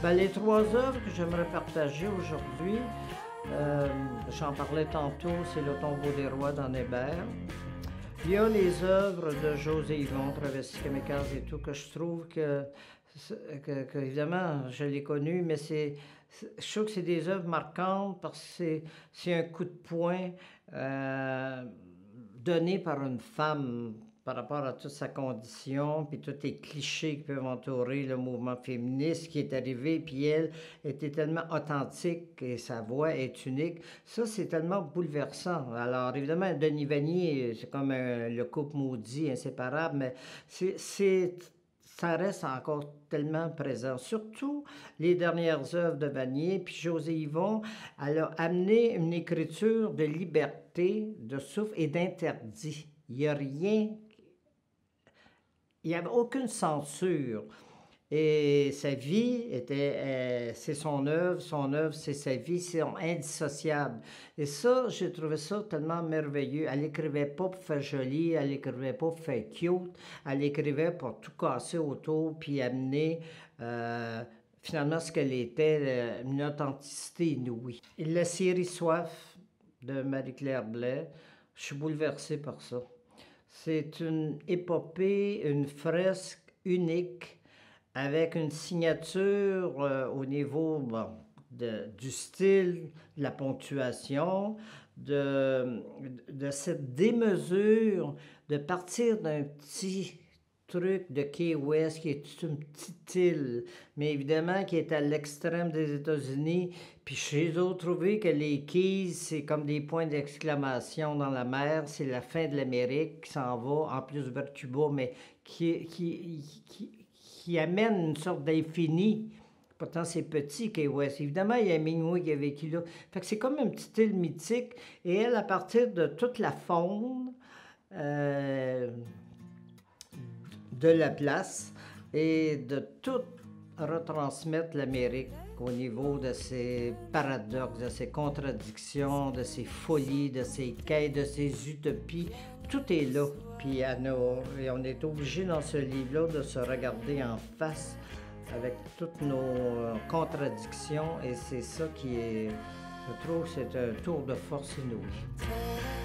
Ben, les trois œuvres que j'aimerais partager aujourd'hui, euh, j'en parlais tantôt, c'est Le tombeau des rois dans Hébert. Il y a les œuvres de José Yvon, Travesti Kamikaze et tout, que je trouve que, évidemment, je l'ai connu, mais c'est, je trouve que c'est des œuvres marquantes parce que c'est, c'est un coup de poing euh, donné par une femme par rapport à toute sa condition, puis tous les clichés qui peuvent entourer le mouvement féministe qui est arrivé, puis elle était tellement authentique et sa voix est unique. Ça, c'est tellement bouleversant. Alors, évidemment, Denis Vanier, c'est comme le couple maudit, inséparable, mais c'est- ça reste encore tellement présent. Surtout les dernières œuvres de Vanier, puis José Yvon, elle a amené une écriture de liberté, de souffle et d'interdit. Il n'y a rien, n'y avait aucune censure. Et sa vie était, euh, c'est son œuvre, son œuvre, c'est sa vie, c'est indissociable. Et ça, j'ai trouvé ça tellement merveilleux. Elle écrivait pas pour faire joli, elle écrivait pas pour faire cute, elle écrivait pour tout casser autour, puis amener euh, finalement ce qu'elle était, euh, une authenticité inouïe. Et la série Soif de Marie-Claire Blais, je suis bouleversé par ça. C'est une épopée, une fresque unique avec une signature euh, au niveau du style, de la ponctuation, de, de cette démesure, de partir d'un petit truc de Key West qui est une petite île, mais évidemment qui est à l'extrême des États-Unis. Puis chez eux, trouver que les Keys, c'est comme des points d'exclamation dans la mer, c'est la fin de l'Amérique qui s'en va, en plus vers Cuba, mais qui, qui, qui, qui amène une sorte d'infini. Pourtant, c'est petit, Key West. Évidemment, il y a Mingway qui a vécu là. Fait que c'est comme une petite île mythique. Et elle, à partir de toute la faune, euh, de la place et de tout retransmettre l'Amérique au niveau de ses paradoxes, de ses contradictions, de ses folies, de ses quêtes, de ses utopies. Tout est là. Puis et on est obligé dans ce livre-là de se regarder en face avec toutes nos euh, contradictions et c'est ça qui est, je trouve, c'est un tour de force inouï.